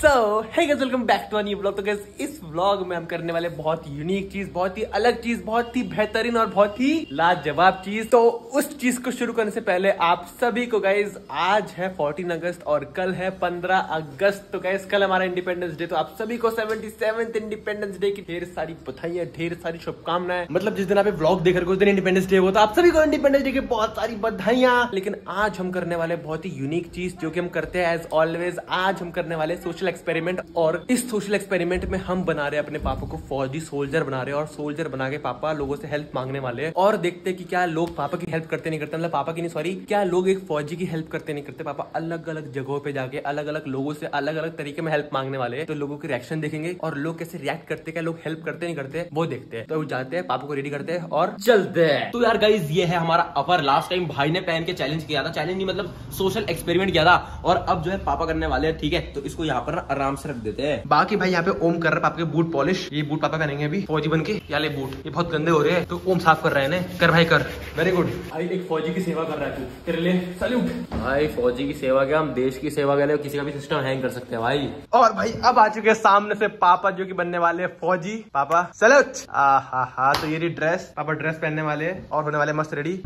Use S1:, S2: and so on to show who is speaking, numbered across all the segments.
S1: So hey guys welcome back to new blog तो guys, इस vlog में हम करने वाले बहुत यूनिक चीज़, बहुत ही अलग चीज़, बहुत ही बेहतरीन और बहुत ही लाजवाब चीज़। तो उस चीज़ को शुरू करने से पहले आप सभी को गाइज़ आज है 14 अगस्त और कल है 15 अगस्त। तो गाइज़ कल हमारा इंडिपेंडेंस डे तो आप सभी को सेवेंटी इंडिपेंडेंस डे की ढेर सारी बधाइयाँ, ढेर सारी शुभकामनाएँ। मतलब जिस दिन आप ब्लॉग देख रहे हो, उस दिन इंडिपेंडेंस डे हो तो आप सभी को इंडिपेंडेंस डे की बहुत सारी बधाइयाँ। लेकिन आज हम करने वाले बहुत ही यूनिक चीज़, जो कि हम करते हैं एज ऑलवेज आज हम करने वाले सोशल एक्सपेरिमेंट और इस सोशल एक्सपेरिमेंट में हम बना रहे हैं अपने पापा को फौजी सोल्जर बना रहे हैं और सोल्जर बना के पापा लोगों से हेल्प मांगने वाले हैं और देखते कि क्या लोग पापा की हेल्प करते नहीं करते मतलब पापा की नहीं सॉरी क्या लोग एक फौजी की हेल्प करते नहीं करते, पापा अलग अलग जगहों पे जाके अलग अलग लोगों से अलग अलग तरीके में हेल्प मांगने वाले हैं। तो लोगों के रिएक्शन देखेंगे और लोग कैसे रिएक्ट करते क्या लोग हेल्प करते नहीं करते, वो देखते हैं। तो जाते हैं, पापा को रेडी करते हैं और चलते हैं।
S2: तो यार गाइज़ ये है हमारा अपर लास्ट टाइम भाई ने पहन के चैलेंज किया था। चैलेंज नहीं मतलब सोशल एक्सपेरिमेंट किया था और अब जो है पापा करने वाले हैं, ठीक है? तो इसको यहाँ पर ना आराम से रख देते हैं।
S1: बाकी भाई यहाँ पे ओम कर रहा है पापा बूट पॉलिश। ये बूट पापा करेंगे अभी फौजी बन के। या बूट ये बहुत गंदे हो रहे हैं। तो ओम साफ़ कर रहे हैं कर भाई कर। वेरी गुड भाई एक फौजी की सेवा कर रहा है तू। तेरे लिए सल्यूट
S2: भाई फौजी की सेवा क्या? हम देश की सेवा के लिए किसी का भी सिस्टम हैंग कर सकते हैं भाई।
S1: और भाई अब आ चुके हैं सामने से पापा जो कि बनने वाले हैं फौजी। पापा सल्यूट आ हा हा तो ये ड्रेस पापा ड्रेस पहनने वाले और होने वाले मस्त रेडी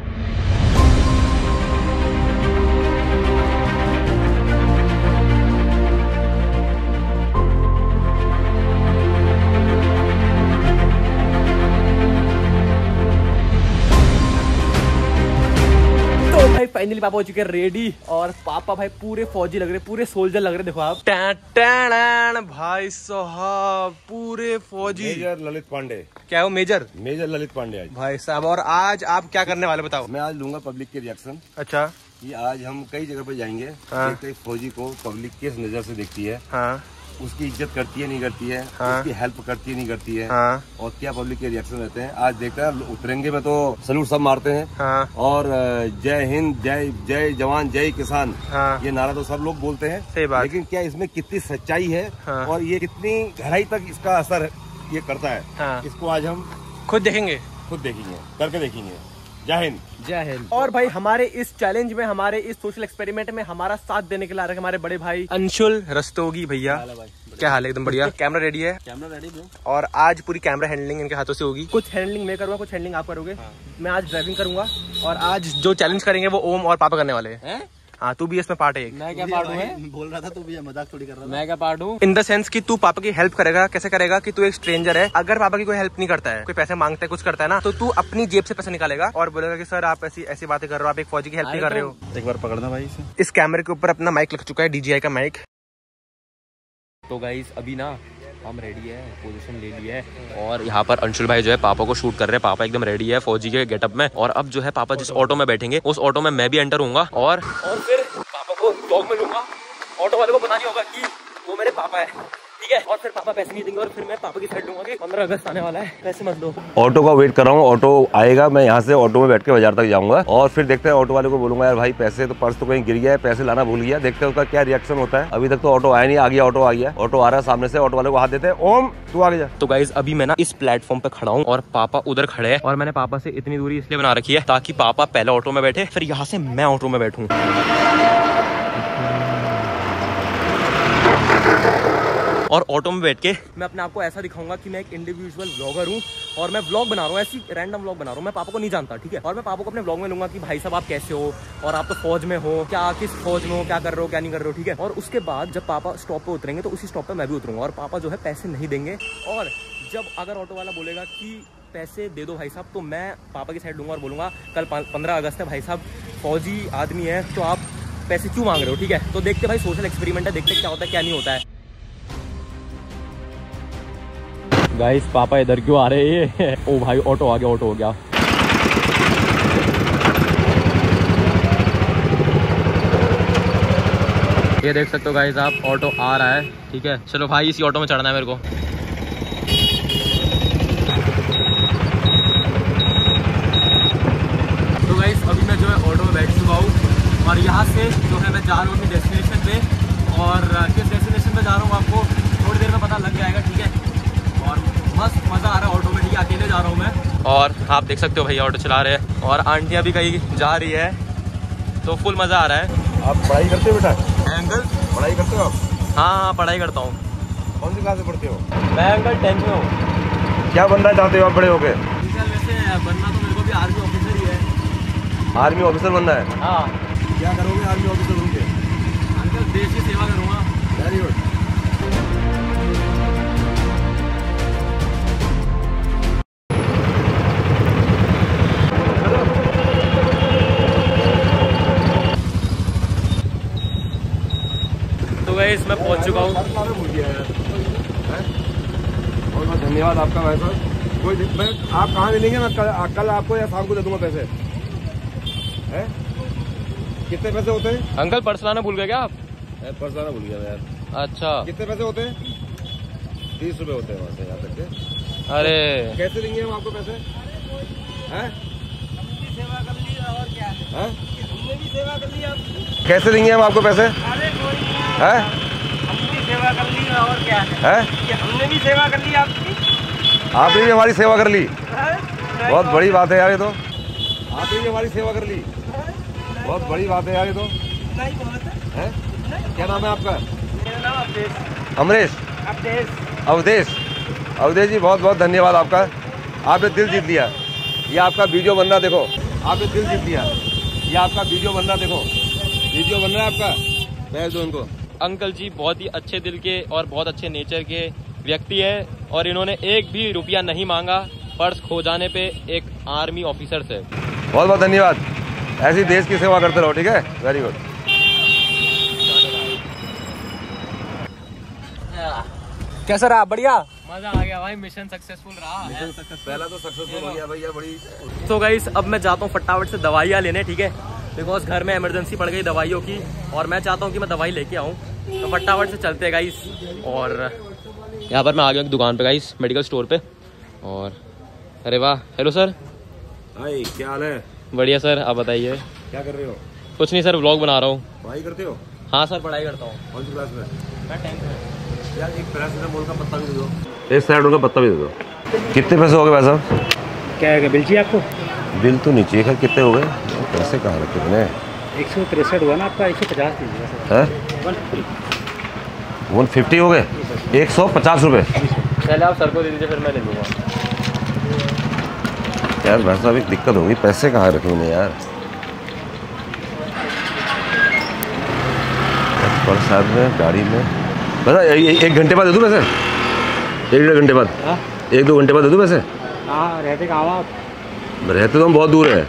S1: पापा हो चुके हैं रेडी और पापा भाई पूरे फौजी लग रहे पूरे सोल्जर लग रहे देखो आप। टैं, टैं, टैं, भाई साहब पूरे फौजी।
S3: मेजर ललित पांडे।
S1: क्या है वो मेजर?
S3: मेजर ललित पांडे आज।
S1: भाई साहब और आज आप क्या करने वाले बताओ?
S3: मैं आज लूँगा पब्लिक के रिएक्शन
S1: अच्छा।
S3: कि आज हम कई जगह पे जाएँगे
S1: हाँ।
S3: देखते फौजी को पब्लिक किस नज़र से देखती है।
S1: हाँ।
S3: उसकी इज़्ज़त करती है नहीं करती है
S1: हाँ।
S3: उसकी हेल्प करती है नहीं करती है।
S1: हाँ।
S3: और क्या पब्लिक के रिएक्शन रहते हैं? आज देखते हैं उतरेंगे में तो सलूट सब मारते हैं।
S1: हाँ।
S3: और जय हिंद जय जय जवान जय किसान।
S1: हाँ।
S3: ये नारा तो सब लोग बोलते हैं।
S1: सही बात।
S3: लेकिन क्या इसमें कितनी सच्चाई है?
S1: हाँ।
S3: और ये कितनी गहराई तक इसका असर ये करता है?
S1: हाँ।
S3: इसको आज हम
S1: खुद देखेंगे।
S3: खुद देखेंगे करके देखेंगे। जय हिंद।
S2: जय हिंद।
S1: और भाई हमारे इस चैलेंज में हमारे इस सोशल एक्सपेरिमेंट में हमारा साथ देने के लिए आ रहे हैं हमारे बड़े भाई। अंशुल रस्तोगी भैया क्या हाल है एकदम बढ़िया। कैमरा रेडी है?
S2: कैमरा रेडी
S1: और आज पूरी कैमरा हैंडलिंग इनके हाथों से होगी। कुछ हैंडलिंग मैं करूँगा कुछ हैंडलिंग आप करोगे। हाँ। मैं आज ड्राइविंग करूँगा और आज जो चैलेंज करेंगे वो ओम और पापा करने वाले हैं?
S2: हैं
S1: तू भी इसमें पार्ट है
S2: मैं क्या पार्ट हूँ
S4: बोल रहा था तू भी मज़ाक थोड़ी कर रहा
S2: मैं क्या पार्ट हूँ?
S1: इन द सेंस कि तू पापा की हेल्प करेगा कैसे करेगा कि तू एक स्ट्रेंजर है? अगर पापा की कोई हेल्प नहीं करता है कोई पैसे माँगता है कुछ करता है ना तो तू अपनी जेब से पैसे निकालेगा और बोलेगा की सर आप ऐसी ऐसी बातें कर रहे हो आप एक फौजी की हेल्प नहीं कर रहे हो।
S4: एक बार पकड़ना भाई इस।
S1: कैमरे के ऊपर अपना माइक लग चुका है डीजीआई का माइक
S2: तो गाइस अभी ना हम रेडी है पोजीशन ले लिया है। और यहाँ पर अंशुल भाई जो है पापा को शूट कर रहे हैं। पापा एकदम रेडी है फौजी के गेटअप में। और अब जो है पापा जिस ऑटो में बैठेंगे, उस ऑटो में मैं भी एंटर हूँ और और फिर पापा को ब्लॉग में ऑटो वाले को पता नहीं होगा की वो मेरे पापा है। ठीक है। और फिर पापा पैसे नहीं देंगे और फिर मैं पापा की साइड लूँगा कि पंद्रह अगस्त आने वाला है पैसे मत दो।
S3: ऑटो का वेट कर रहा हूँ ऑटो आएगा मैं यहाँ से ऑटो में बैठ के बाज़ार तक जाऊँगा। और फिर देखते हैं ऑटो वाले को बोलूँगा यार भाई पैसे तो पर्स तो कहीं गिर गया है पैसे लाना भूल गया। देखते हैं उसका क्या रिएक्शन होता है। अभी तक तो ऑटो आया नहीं आ गया ऑटो आ गया। ऑटो आ रहा है सामने से ऑटो वाले को हाथ देते हैं ओम तू आगे जा।
S2: तो गाइज़ अभी मैं ना इस प्लेटफॉर्म पे खड़ा हूँ और पापा उधर खड़े हैं और मैंने पापा से इतनी दूरी इसलिए बना रखी है ताकि पापा पहले ऑटो में बैठे फिर यहाँ से मैं ऑटो में बैठूं। और ऑटो में बैठ के। मैं अपने आपको ऐसा दिखाऊँगा कि मैं एक इंडिविजुअल ब्लॉगर हूँ और मैं ब्लॉग बना रहा हूँ, ऐसी रैंडम ब्लॉग बना रहा हूँ। मैं पापा को नहीं जानता, ठीक है? और मैं पापा को अपने ब्लॉग में लूँगा कि भाई साहब आप कैसे हो और आप तो फौज में हो, क्या किस फौज में हो, क्या कर रहे हो, क्या नहीं कर रहे हो, ठीक है? और उसके बाद जब पापा स्टॉप पे उतरेंगे तो उसी स्टॉप पे मैं भी उतरूँगा और पापा जो है पैसे नहीं देंगे। और जब अगर ऑटो वाला बोलेगा कि पैसे दे दो भाई साहब तो मैं पापा की साइड लूँगा और बोलूँगा, कल पंद्रह अगस्त है भाई साहब, फौजी आदमी है तो आप पैसे क्यों मांग रहे हो? ठीक है? तो देखते भाई सोशल एक्सपेरिमेंट है, देखते क्या होता है, क्या नहीं होता है। गाइस पापा इधर क्यों आ रहे हैं? ओ भाई ऑटो आ गया ऑटो हो गया। ये देख सकते हो गाइस आप ऑटो आ रहा है, ठीक है? चलो भाई, इसी ऑटो में चढ़ना है मेरे को। तो गाइस अभी मैं जो है ऑटो में बैठ चुका हूँ और यहाँ से जो है मैं जा रहा हूँ अपनी डेस्टिनेशन पे और किस डेस्टिनेशन पे जा रहा हूँ आपको थोड़ी देर में पता लग जाएगा, ठीक है? मस्त मज़ा आ रहा है ऑटो में ठीक है अकेले जा रहा हूँ मैं। और आप देख सकते हो भैया ऑटो चला रहे हैं। और आंटियाँ भी कहीं जा रही है तो फुल मज़ा आ रहा है।
S3: आप पढ़ाई करते हो बेटा?
S2: एंगल
S3: पढ़ाई करते हो आप?
S2: हाँ हाँ पढ़ाई करता हूँ।
S3: कौन सी क्लास में पढ़ते हो?
S2: मैं अंकल टेंथ में हूँ।
S3: क्या बनना चाहते हो आप बड़े होके?
S2: बनना तो मेरे को भी आर्मी ऑफिसर ही है।
S3: आर्मी ऑफिसर बनना है?
S2: हाँ।
S3: क्या करोगे आर्मी ऑफिसर के
S2: अंकल देश की सेवा करूँगा।
S3: वेरी गुड
S2: तो गई मैं पहुँच चुका हूँ।
S3: बहुत बहुत धन्यवाद आपका भाई साहब। कोई मैं आप कहाँ मिलेंगे? मैं कल, कल आपको या शाम को दे दूँगा पैसे। हैं? कितने पैसे होते हैं?
S2: अंकल पर्स लाना भूल गए क्या आप?
S3: पर्स लाना भूल गया यार।
S2: अच्छा।
S3: कितने पैसे होते हैं? तीस रुपए होते हैं वहाँ से यहाँ तक के।
S2: अरे।
S3: कैसे देंगे हम आपको पैसे? हैं? हैं? कैसे देंगे हम आपको पैसे? हैं?
S5: सेवा कर ली और क्या? है? हमने भी सेवा कर ली आपकी?
S3: आपने भी हमारी सेवा कर ली? बहुत बड़ी बात है यार ये तो। आपने भी हमारी सेवा कर ली? बहुत बड़ी बात है यार ये तो।
S5: है।
S3: क्या नाम है आपका?
S5: मेरा नाम अवधेश।
S3: अमरेश।
S5: अवधेश।
S3: अवधेश। अवधेश जी बहुत बहुत धन्यवाद आपका। आपने दिल जीत लिया। ये आपका वीडियो बनना देखो। आपने दिल जीत लिया। ये आपका वीडियो बनना देखो। वीडियो बन रहा है आपका। भेज दो इनको।
S2: अंकल जी बहुत ही अच्छे दिल के और बहुत अच्छे नेचर के व्यक्ति है और इन्होंने एक भी रुपया नहीं मांगा पर्स खो जाने पे एक आर्मी ऑफिसर से।
S3: बहुत बहुत धन्यवाद। ऐसी देश की सेवा करते रहो ठीक है? वेरी गुड
S2: कैसा रहा? बढ़िया? मज़ा आ गया भाई मिशन सक्सेसफुल रहा।
S3: मिशन पहला तो सक्सेसफुल हो गया भैया बड़ी
S2: तो गाइस अब मैं जाता हूँ फटाफट से दवाइयाँ लेने ठीक है? बिकॉज़ घर में इमरजेंसी पड़ गई दवाइयों की और मैं चाहता हूँ कि मैं दवाई लेके आऊँ। तो फटाफट से चलते हैं गाइस और यहाँ पर मैं आ गया दुकान पे गाइस मेडिकल स्टोर पे। और अरे वाह हेलो सर
S3: हाय क्या हाल है?
S2: बढ़िया सर आप बताइए।
S3: क्या कर रहे हो?
S2: कुछ नहीं सर व्लॉग बना रहा हूँ।
S3: पढ़ाई करते हो?
S2: हाँ सर पढ़ाई करता हूँ।
S3: कौन सी क्लास में?
S2: मैं टेंथ में।
S3: यार एक पैरासीटामोल का पत्ता भी दे दो। एक साइड का पत्ता भी दे दो। कितने पैसे हो गए भाई साहब
S5: क्या है बिल चाहिए आपको?
S3: बिल तो नीचे खैर कितने हो गए? पैसे कहाँ रखे मैंने?
S5: एक सौ तिरसठ हुआ ना आपका एक सौ पचास दीजिएगा
S3: वन फिफ्टी हो गए? एक सौ पचास रुपये
S2: पहले आप सर को दे दीजिए फिर मैं ले लूँगा।
S3: यार भाई साहब एक दिक्कत होगी पैसे कहाँ रखे मैंने यार? पर्स साहब में गाड़ी में। बता एक घंटे बाद दे दूँ पैसे? एक डेढ़ घंटे बाद?
S5: हाँ।
S3: एक दो घंटे बाद दे दूँ पैसे?
S5: हाँ रहते कहाँ आप?
S3: रहते तो हम बहुत दूर हैं।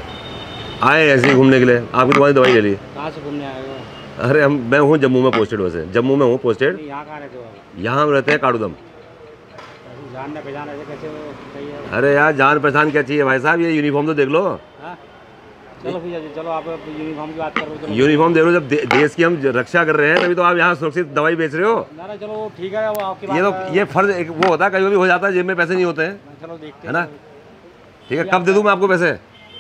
S3: आए ऐसे ही घूमने के लिए। आपकी तुम्हारी दवाई ले ली।
S5: कहाँ से घूमने आए हो?
S3: अरे हम मैं हूँ जम्मू में पोस्टेड वैसे। जम्मू में हूँ पोस्टेड
S5: यहाँ कहाँ रहते हो आप?
S3: यहाँ हम रहते हैं काड़ूदम अरे यार जान पहचान क्या चाहिए? भाई साहब ये यूनिफॉर्म तो देख लो।
S5: हाँ? चलो चलो आप यूनिफॉर्म की बात करो
S3: यूनिफॉर्म देख लो जब दे, देश की हम रक्षा कर रहे हैं तभी तो आप यहाँ सुरक्षित दवाई बेच रहे हो।
S5: चलो ठीक है वो आपकी
S3: ये तो ये फ़र्ज़ एक वो होता है कभी कभी हो जाता है जेब में पैसे नहीं होते हैं
S5: चलो देखते
S3: है। ना? ठीक है कब दे दूँ मैं आपको पैसे?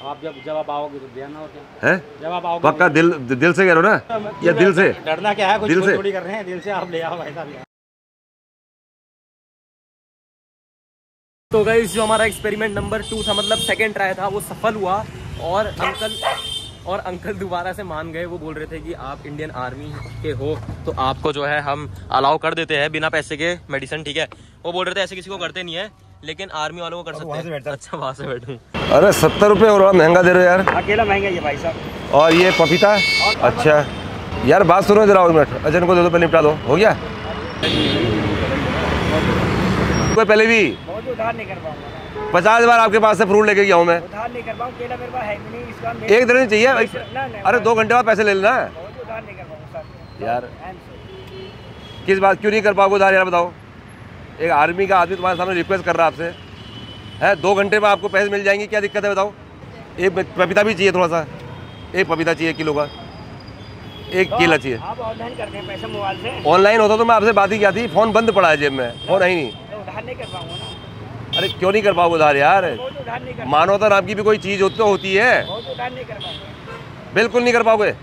S5: आप जब जब आप आओगे तो देना और क्या?
S3: हैं?
S5: जब आप आओगे
S3: पक्का दिल दिल से कह रहे हो ना? ये दिल से?
S5: डरना क्या है? कुछ
S3: दिल से।
S5: थोड़ी कर रहे हैं दिल से आप ले आओ भाई साहब।
S2: तो गई जो हमारा एक्सपेरिमेंट नंबर टू था मतलब सेकेंड ट्राई था वो सफल हुआ और अंकल और अंकल दोबारा से मान गए। वो बोल रहे थे कि आप इंडियन आर्मी के हो तो आपको जो है हम अलाउ कर देते हैं बिना पैसे के मेडिसिन ठीक है? वो बोल रहे थे ऐसे किसी को करते नहीं है। लेकिन आर्मी वालों को कर सकते हैं। अच्छा वहाँ से बैठूँ।
S3: अरे सत्तर रुपये हो रहा महँगा दे रहे हो यार।
S5: अकेला महँगा ये भाई साहब।
S3: और ये पपीता? अच्छा। यार बात सुनो जरा एक मिनट अच्छा इनको दे दो पहले निपटा दो। हो गया? कोई पहले भी?
S5: उधार नहीं कर
S3: पचास बार आपके पास से फ्रूट लेके गया हूँ मैं।
S5: उधार नहीं कर केला मेरे पास है नहीं इसका
S3: एक दिन चाहिए?
S5: ना, ना,
S3: अरे दो घंटे बाद पैसे ले लेना।
S5: बहुत उधार नहीं कर पाऊँगा सर
S3: यार। किस बात क्यों नहीं कर पाओगे उधार यार बताओ। एक आर्मी का आदमी तुम्हारे सामने रिक्वेस्ट कर रहा है आपसे। है दो घंटे में आपको पैसे मिल जाएँगे क्या दिक्कत है बताओ? एक पपीता भी चाहिए थोड़ा सा। एक पपीता चाहिए किलो का। एक तो केला चाहिए।
S5: आप ऑनलाइन करते हैं पैसे मोबाइल से।
S3: ऑनलाइन होता तो मैं आपसे बात ही क्या थी फ़ोन बंद पड़ा है जेब में फ़ोन है ही नहीं।
S5: तो उधार नहीं कर पाऊँगा ना।
S3: अरे क्यों नहीं कर पाओगे उधार यार?
S5: बहुत उधार नहीं कर
S3: मानवता नाम की भी कोई चीज़ होती तो होती है। बिल्कुल नहीं कर पाओगे?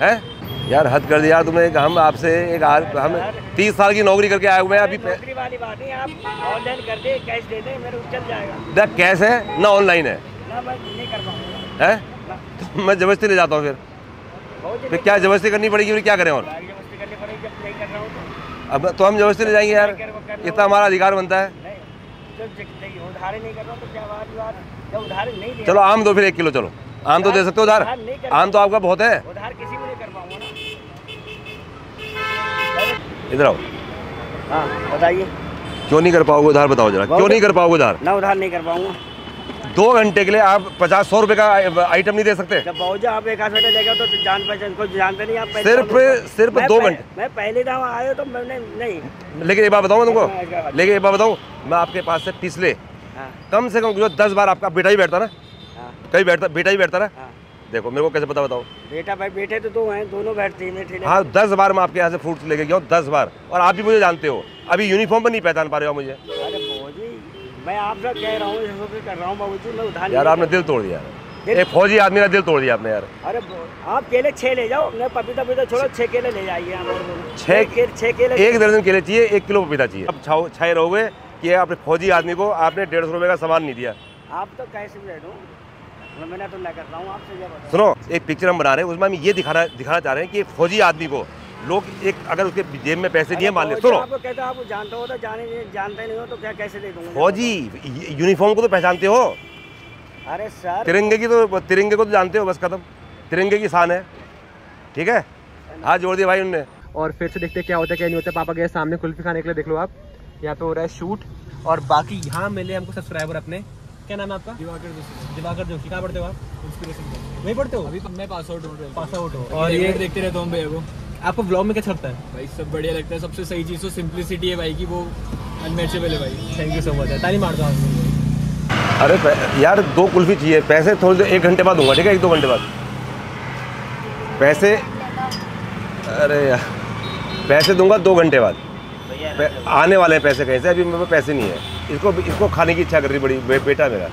S3: हैं? यार हद कर दिया तुमने। एक हम आपसे एक आर, हम तीस साल की नौकरी करके आए हुए हैं अभी
S5: नौकरी वाली बात नहीं आप ऑनलाइन कर दे कैश दे दे मेरे चल जाएगा।
S3: देख कैश है ना ऑनलाइन है।
S5: ना मैं नहीं कर पाऊँगा।
S3: हैं? तो मैं ज़बरदस्ती ले जाता हूँ फिर। फिर क्या ज़बरदस्ती करनी पड़ेगी फिर क्या करें और?
S5: तो।
S3: अब तो हम ज़बरदस्ती ले जाएँगे यार। इतना हमारा अधिकार बनता है।
S5: तो
S3: चलो आम दो फिर एक किलो चलो। आम तो दे सकते हो उधार। आम तो आपका बहुत है
S5: उधार किसी को नहीं कर पाऊँगा ना
S3: इधर आओ।
S5: हाँ बताइए।
S3: क्यों नहीं कर पाओगे उधार? बताओ जरा। क्यों नहीं कर पाओगे उधार?
S5: ना उधार नहीं कर पाऊँगा।
S3: दो घंटे के लिए आप पचास सौ रुपए का आइटम नहीं दे सकते?
S5: जब आप एक बैठे लेके तो जान पहचान को जानते नहीं आप
S3: सिर्फ- सिर्फ़ दो घंटे।
S5: मैं पहले दफ़ा आया तो मैंने नहीं।
S3: लेकिन एक बात बताऊँ तुमको? लेकिन एक बात बताऊँ मैं आपके पास से पिछले
S5: हाँ।
S3: कम से कम जो दस बार आपका बेटा ही बैठता ना
S5: हाँ।
S3: कहीं बैठता बेटा ही बैठता ना
S5: हाँ।
S3: देखो मेरे को कैसे पता बताओ?
S5: बेटा भाई बेटे तो दो हैं दोनों बैठते हैं ठेले
S3: हाँ दस बार मैं आपके यहाँ से फ्रूट्स लेके गया हूँ दस बार। और आप भी मुझे जानते हो अभी यूनिफॉर्म पर नहीं पहचान पा रहे हो मुझे।
S5: अरे मैं आपसे कह रहा हूँ कर रहा हूँ बाबूजी मैं उधार
S3: यार आपने दिल तोड़ दिया। एक फौजी आदमी का दिल तोड़ दिया आपने यार।
S5: अरे आप केले छह ले जाओ मैं पपीता पपीता छोड़ो छह केले ले जाइए
S3: छह
S5: केले
S3: एक दर्जन केले चाहिए एक किलो पपीता चाहिए। अब छाओ छाए रहोगे कि आपने फौजी आदमी को आपने डेढ़ सौ रुपये का सामान नहीं दिया।
S5: आप तो कैसे दे दूँ मैं तो ना कर रहा हूँ आपसे क्या
S3: सुनो एक पिक्चर हम बना रहे हैं उसमें हम ये दिखाना दिखाना चाह रहे हैं कि फौजी आदमी को लोग एक अगर उसके जेब में पैसे दिए मान ले सुनो।
S5: आपको कहता आप जानते हो तो जाने जानते नहीं हो तो क्या कैसे दे दूँगा?
S3: फौजी यूनिफॉर्म को तो पहचानते हो?
S5: अरे सर।
S3: तिरंगे की तो तिरंगे को तो जानते हो बस खत्म। तिरंगे की शान है। ठीक है? हाँ जोड़ दिया भाई उनने।
S1: और फिर से देखते क्या होता है क्या नहीं होता। पापा गए सामने कुल्फी खाने के लिए देख लो आप। यहाँ पे हो रहा है शूट। और बाकी यहाँ मिले हमको सब्सक्राइबर अपने। क्या नाम है आपका? दिवाकर जोशी। दिवाकर जोशी। कहाँ पढ़ते हो आप? इंस्पिरेशन वहीं पढ़ते हो? अभी
S6: मैं पास आउट हूँ
S1: पास आउट हो।
S6: और
S1: ये
S6: देखते रहता हूँ भैया को।
S1: आपको ब्लॉग में क्या लगता है?
S6: भाई सब बढ़िया लगता है। सबसे सही चीज़ तो सिंप्लिसिटी है भाई की वो अनमेचेबल है भाई।
S1: थैंक यू सो मच ताली मार दो आप
S3: अरे यार दो कुल्फी चाहिए। पैसे थोड़ी देर एक घंटे बाद दूँगा ठीक है? एक दो घंटे बाद। पैसे अरे यार पैसे दूँगा दो घंटे बाद। आने वाले हैं पैसे कहीं से? अभी मेरे पास पैसे नहीं है। इसको इसको खाने की इच्छा कर रही बड़ी बे, बेटा मेरा।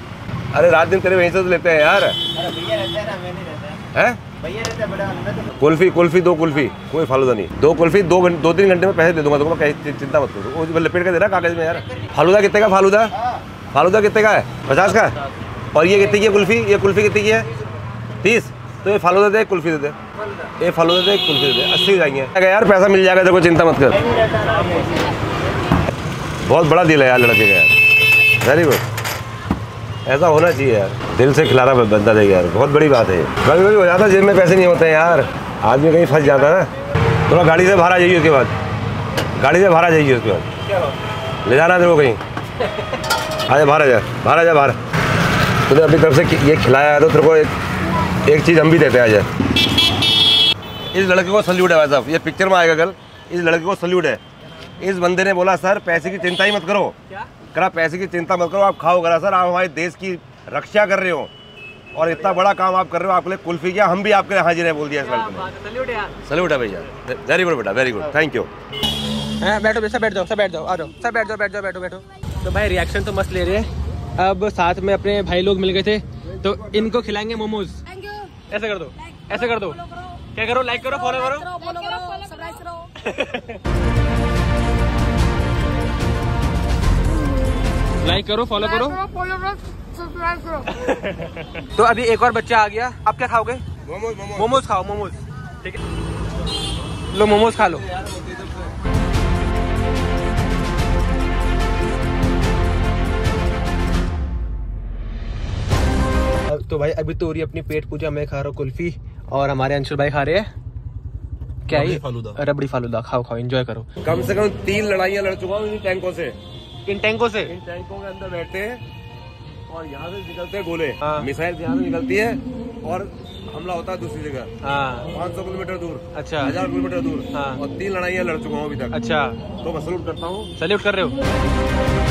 S3: अरे रात दिन तेरे वहीं से तो लेते हैं यार।
S5: है
S3: है?
S5: है तो
S3: कुल्फी कुल्फी दो कुल्फी। कोई फालूदा नहीं दो कुल्फी दो घंटे दो तीन घंटे में पैसे दे दूँगा तुमको कहीं चिंता मत करो। वो लपेट के दे रहा कागज़ में यार। फालूदा कितने का फालूदा? फालूदा कितने का है? पचास का? और ये कितनी की है कुल्फी? ये कुल्फी कितनी की है? तीस? तो ये फालूदा दे कुल्फी दे दे। ये फालूदा दे कुल्फी दे दे। अस्सी जाएँगे। यार पैसा मिल जाएगा देखो चिंता मत कर। बहुत बड़ा दिल है यार लड़के का यार। वेरी गुड ऐसा होना चाहिए यार। दिल से खिलाना बंदा देगा यार। बहुत बड़ी बात है। कभी कभी हो जाता जेब में पैसे नहीं होते हैं यार। आदमी कहीं फंस जाता है ना। थोड़ा गाड़ी से बाहर आ जाइए उसके बाद। गाड़ी से बाहर आ जाइए उसके बाद। ले जाना तेरे को कहीं। आ जा बाहर आ जा। बाहर आ जा बाहर। तूने अपनी तरफ़ से ये खिलाया है तो तेरे को एक एक चीज़ हम भी देते हैं आज इस लड़के को सल्यूट है भाई साहब। ये पिक्चर में आएगा कल। इस लड़के को सल्यूट है। इस बंदे ने बोला सर पैसे की चिंता ही मत करो। करा पैसे की चिंता मत करो आप खाओ करा सर आप हमारे देश की रक्षा कर रहे हो और इतना बड़ा काम आप कर रहे हो आपके लिए कुल्फी किया हम भी आपके लिए हाजिर है बोल दिया इस लड़के ने। सल्यूट है भैया। वेरी गुड बेटा वेरी गुड थैंक यू
S1: हैं बैठो बेटा बैठ जाओ सब बैठ जाओ आ जाओ। सब बैठ जाओ बैठ जाओ बैठो बैठो। तो भाई रिएक्शन तो मस्त ले रहे हैं। अब साथ में अपने भाई लोग मिल गए थे तो इनको खिलाएँगे मोमोज। ऐसे कर दो ऐसे कर दो। क्या करो लाइक करो फॉलो करो। लाइक करो फॉलो करो।
S7: सब्सक्राइब करो
S1: तो अभी एक और बच्चा आ गया। आप क्या खाओगे? मोमोज खाओ मोमोज। ठीक है। लो मोमोज खा लो। तो भाई अभी तो हो रही है अपनी पेट पूजा। मैं खा रहा हूँ कुल्फी और हमारे अंशुल भाई खा रहे हैं। क्या ये? रबड़ी फालूदा। खाओ खाओ एंजॉय करो।
S3: कम से कम तीन लड़ाइयाँ लड़ चुका हूँ टैंकों से।
S1: इन टैंकों से?
S3: इन टैंकों के अंदर बैठते हैं और यहाँ से निकलते हैं गोले।
S1: हाँ।
S3: मिसाइल यहाँ से निकलती है और हमला होता है दूसरी जगह।
S1: पाँच
S3: सौ किलोमीटर दूर।
S1: अच्छा।
S3: हज़ार किलोमीटर दूर।
S1: हाँ।
S3: और तीन लड़ाइयाँ लड़ चुका हूँ अभी तक।
S1: अच्छा।
S3: तो मैं सल्यूट करता हूँ।
S1: सल्यूट कर रहे हो?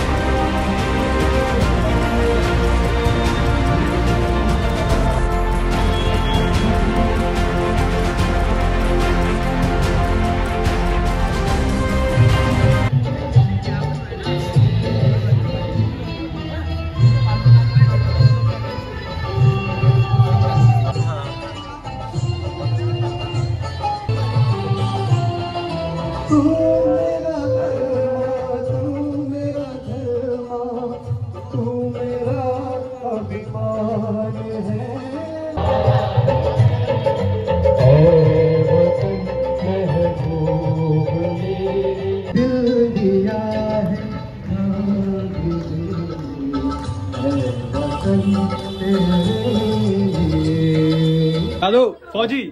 S1: फौजी।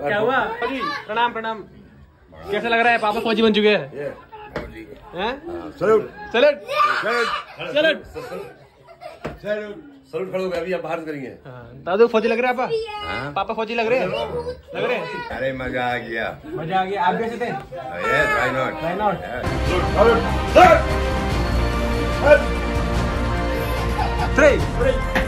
S1: क्या हुआ? फौजी प्रणाम प्रणाम। कैसा लग रहा है? पापा फौजी बन चुके हैं। हैं? सैल्यूट। सैल्यूट।
S3: सलूट खड़ो अभी आप बाहर करेंगे।
S1: हाँ, दादू फौजी लग रहे हैं पापा? पापा फौजी लग रहे हैं? लग रहे हैं?
S8: अरे मज़ा आ गया।
S1: मज़ा आ गया। आप कैसे थे?
S8: Why not?
S1: Three.